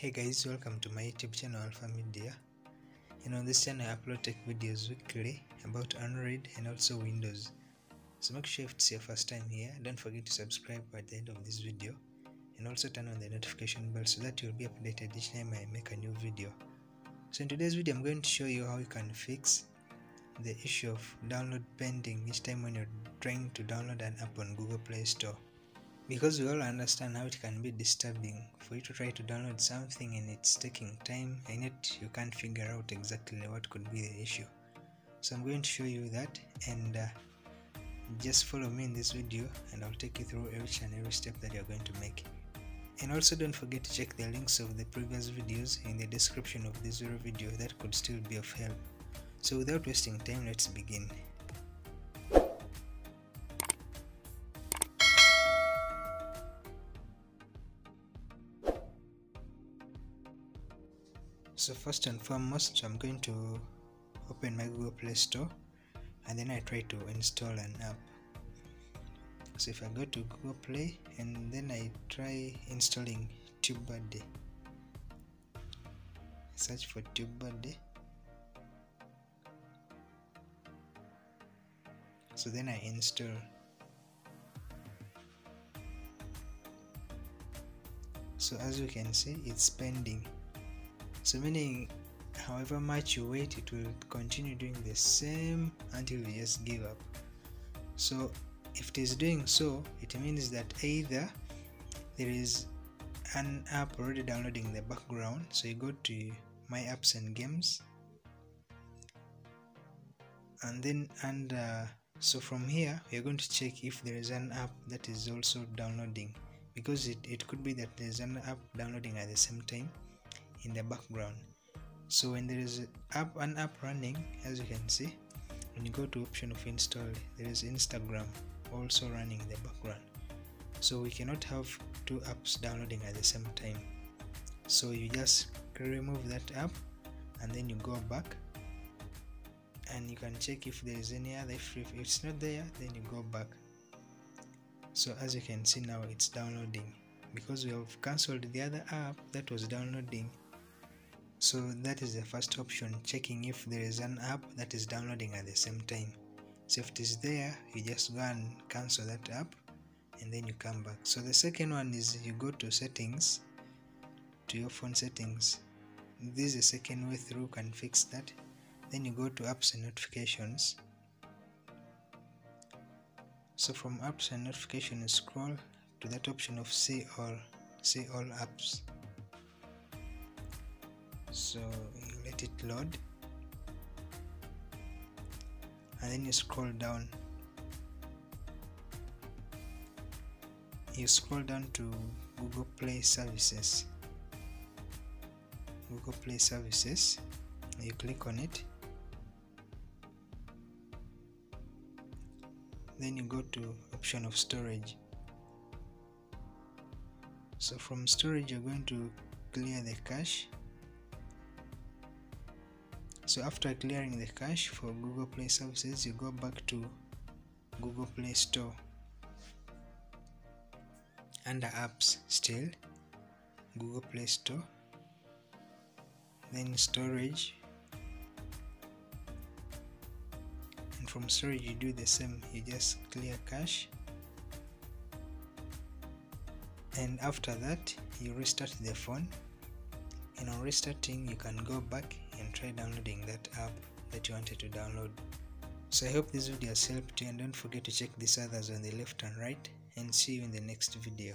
Hey guys, welcome to my YouTube channel Alpha Media. And on this channel I upload tech videos weekly about Android and also Windows. So make sure if it's your first time here, don't forget to subscribe at the end of this video and also turn on the notification bell so that you'll be updated each time I make a new video. So in today's video I'm going to show you how you can fix the issue of download pending each time when you're trying to download an app on Google Play Store because we all understand how it can be disturbing for you to try to download something and it's taking time and yet you can't figure out exactly what could be the issue. So i'm going to show you that and uh, just follow me in this video and i'll take you through each and every step that you're going to make. And also don't forget to check the links of the previous videos in the description of this video that could still be of help. So without wasting time let's begin so first and foremost i'm going to open my google play store and then i try to install an app. So if i go to google play and then i try installing tubebuddy. Search for tubebuddy. So then i install. So as you can see it's pending so meaning however much you wait it will continue doing the same until you just give up. So if it is doing so it means that either there is an app already downloading in the background so you go to my apps and games. And then and uh, so from here we are going to check if there is an app that is also downloading. Because it, it could be that there's an app downloading at the same time in the background. So when there is app an app running as you can see when you go to option of install there is instagram also running in the background. So we cannot have two apps downloading at the same time. So you just remove that app and then you go back and you can check if there is any other if, if it's not there then you go back. So as you can see now it's downloading. Because we have cancelled the other app that was downloading so that is the first option checking if there is an app that is downloading at the same time. So if it is there you just go and cancel that app and then you come back. So the second one is you go to settings to your phone settings. This is the second way through can fix that. Then you go to apps and notifications. So from apps and notifications scroll to that option of see all see all apps so you let it load. And then you scroll down. You scroll down to google play services. Google play services. You click on it. Then you go to option of storage. So from storage you're going to clear the cache so after clearing the cache for google play services you go back to google play store. Under apps still google play store. Then storage. And from storage you do the same. You just clear cache. And after that you restart the phone. And on restarting you can go back and try downloading that app that you wanted to download. So i hope this video has helped you and don't forget to check these others on the left and right and see you in the next video